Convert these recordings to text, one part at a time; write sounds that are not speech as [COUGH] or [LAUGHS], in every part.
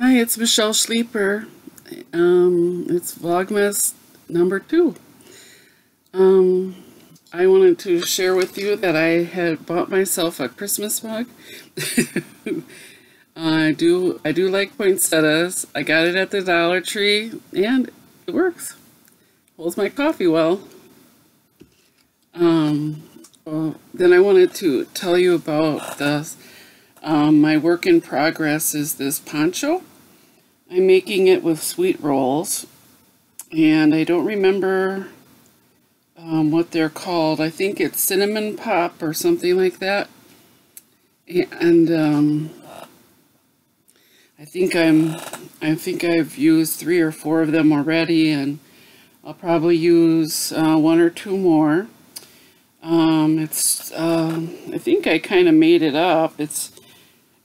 Hi, it's Michele Schlieper. Um, it's Vlogmas number two. Um, I wanted to share with you that I had bought myself a Christmas mug. [LAUGHS] I do I do like poinsettias. I got it at the Dollar Tree and it works. Holds my coffee well. Um, well, then I wanted to tell you about the um, my work in progress is this poncho. I'm making it with sweet rolls and I don't remember um, what they're called. I think it's cinnamon pop or something like that. And um, I think I'm, I think I've used three or four of them already, and I'll probably use uh, one or two more. Um, it's, uh, I think I kind of made it up. It's,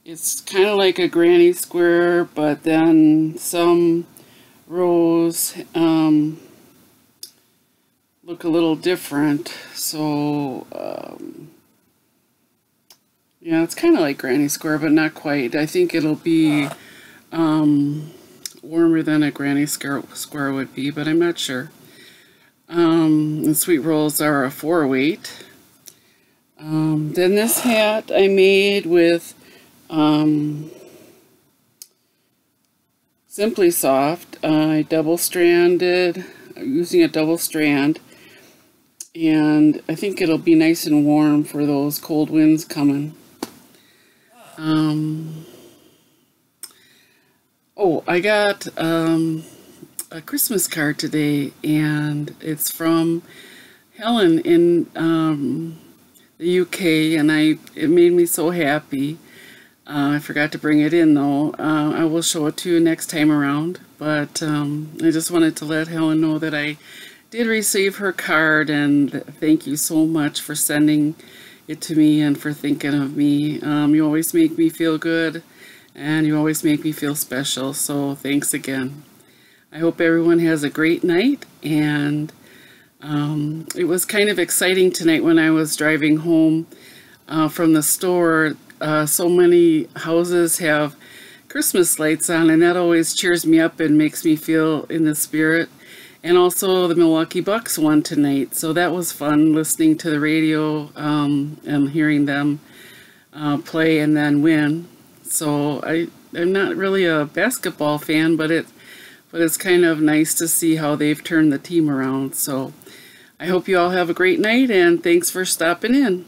it's kind of like a granny square, but then some rows um, look a little different. So, um, yeah, it's kind of like granny square, but not quite. I think it'll be um, warmer than a granny square, would be, but I'm not sure. Um, sweet rolls are a four weight. Um, then this hat I made with um, Simply Soft. I double stranded, using a double strand. And I think it'll be nice and warm for those cold winds coming. Um, oh, I got um, a Christmas card today, and it's from Helen in um, the UK, and I it made me so happy. Uh, I forgot to bring it in though. Uh, I will show it to you next time around. But um, I just wanted to let Helen know that I did receive her card and thank you so much for sending it to me and for thinking of me. Um, you always make me feel good and you always make me feel special. So thanks again. I hope everyone has a great night and um, it was kind of exciting tonight when I was driving home uh, from the store uh, so many houses have Christmas lights on, and that always cheers me up and makes me feel in the spirit. And also the Milwaukee Bucks won tonight, so that was fun listening to the radio um, and hearing them uh, play and then win. So I, I'm not really a basketball fan, but it, but it's kind of nice to see how they've turned the team around. So I hope you all have a great night, and thanks for stopping in.